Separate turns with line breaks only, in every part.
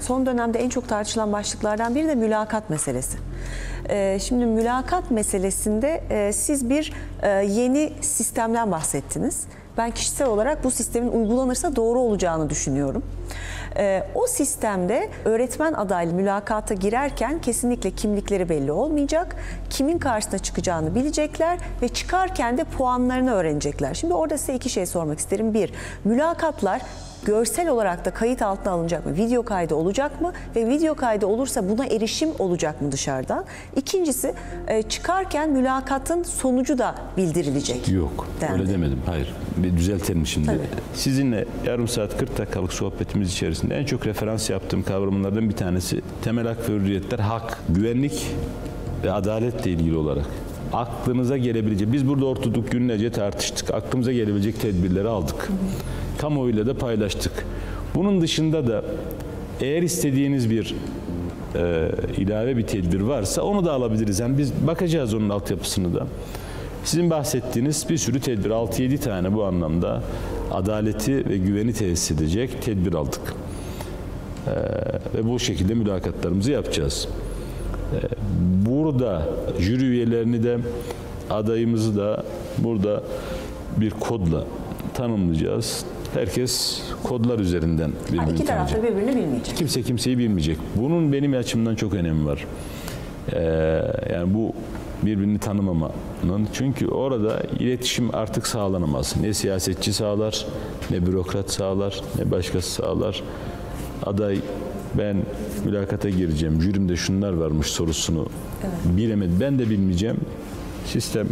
Son dönemde en çok tartışılan başlıklardan biri de mülakat meselesi. Ee, Şimdi mülakat meselesinde e, siz bir e, yeni sistemden bahsettiniz. Ben kişisel olarak bu sistemin uygulanırsa doğru olacağını düşünüyorum. Ee, O sistemde öğretmen adaylı mülakata girerken kesinlikle kimlikleri belli olmayacak. Kimin karşısına çıkacağını bilecekler ve çıkarken de puanlarını öğrenecekler. Şimdi orada size iki şey sormak isterim. Bir, mülakatlar görsel olarak da kayıt altına alınacak mı? Video kaydı olacak mı? Ve video kaydı olursa buna erişim olacak mı dışarıdan? İkincisi e, çıkarken mülakatın sonucu da bildirilecek.
Yok,
dendi.
öyle demedim. Hayır, bir düzeltelim şimdi.
Tabii.
Sizinle yarım saat 40 dakikalık sohbetimiz içerisinde en çok referans yaptığım kavramlardan bir tanesi temel hak ve hürriyetler, hak, güvenlik ve adaletle ilgili olarak. Aklınıza gelebilecek, biz burada ortaduk günlerce tartıştık. Aklımıza gelebilecek tedbirleri aldık. Kamuoyuyla da paylaştık. Bunun dışında da eğer istediğiniz bir e, ilave bir tedbir varsa onu da alabiliriz. Yani biz bakacağız onun altyapısını da. Sizin bahsettiğiniz bir sürü tedbir, 6-7 tane bu anlamda adaleti ve güveni tesis edecek tedbir aldık. Ee, ve bu şekilde mülakatlarımızı yapacağız. Ee, burada jüri üyelerini de adayımızı da burada bir kodla tanımlayacağız. Herkes kodlar üzerinden
Ha,
birbirini
iki taraf
tanıyacak.
da birbirini bilmeyecek.
Kimse kimseyi bilmeyecek. Bunun benim açımdan çok önemi var. Ee, yani bu birbirini tanımamanın. Çünkü orada iletişim artık sağlanamaz. Ne siyasetçi sağlar, ne bürokrat sağlar, ne başkası sağlar. Aday ben mülakata gireceğim, jürimde şunlar varmış sorusunu bilemedi. Ben de bilmeyeceğim. Sistem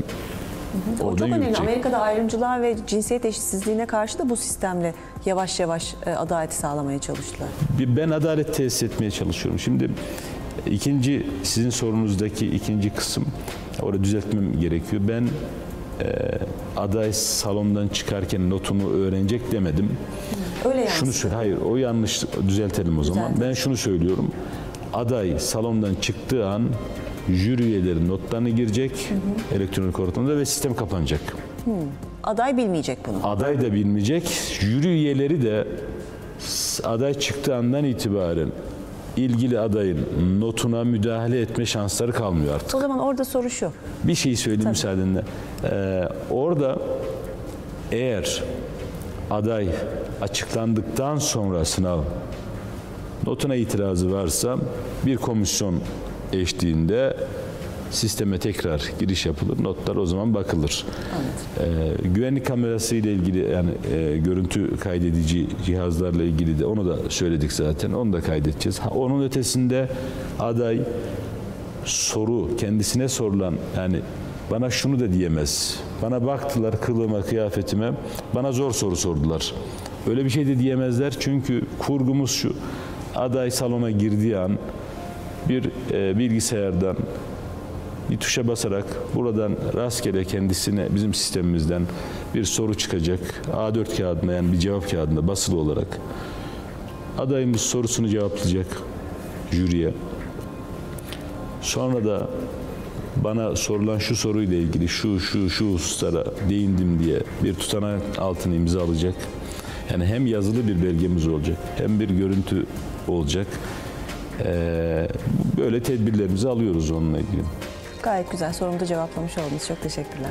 O
orada
çok önemli. Amerika'da ayrımcılığa ve cinsiyet eşitsizliğine karşı da bu sistemle yavaş yavaş e, adaleti sağlamaya çalıştılar.
Bir ben adalet tesis etmeye çalışıyorum. Şimdi ikinci sizin sorunuzdaki ikinci kısım orada düzeltmem gerekiyor. Ben e, aday salondan çıkarken notunu öğrenecek demedim.
Öyle yani.
Şunu söyle, hayır o yanlış düzeltelim o zaman.
Düzeltelim.
Ben şunu söylüyorum. Aday salondan çıktığı an jüri üyeleri notlarını girecek elektronik ortamda ve sistem kapanacak.
Aday bilmeyecek bunu.
Aday da bilmeyecek, jüri üyeleri de aday çıktığı andan itibaren ilgili adayın notuna müdahale etme şansları kalmıyor artık.
O zaman orada soru şu.
Bir şey söyleyeyim müsaadenle. Ee, orada eğer aday açıklandıktan sonra sınav notuna itirazı varsa bir komisyon eşliğinde sisteme tekrar giriş yapılır. Notlar o zaman bakılır. Ee, güvenlik kamerası ile ilgili yani e, görüntü kaydedici cihazlarla ilgili de onu da söyledik zaten. Onu da kaydedeceğiz. Ha, onun ötesinde aday soru kendisine sorulan yani bana şunu da diyemez. Bana baktılar kılığıma, kıyafetime. Bana zor soru sordular. Öyle bir şey de diyemezler. Çünkü kurgumuz şu. Aday salona girdiği an bir e, bilgisayardan bir tuşa basarak buradan rastgele kendisine bizim sistemimizden bir soru çıkacak. A4 kağıdına yani bir cevap kağıdında basılı olarak adayımız sorusunu cevaplayacak jüriye. Sonra da bana sorulan şu soruyla ilgili şu şu şu hususlara değindim diye bir tutanak altını imzalayacak. Yani hem yazılı bir belgemiz olacak hem bir görüntü olacak. Ee, böyle tedbirlerimizi alıyoruz onunla ilgili.
Gayet güzel sorumu da cevaplamış oldunuz. Çok teşekkürler.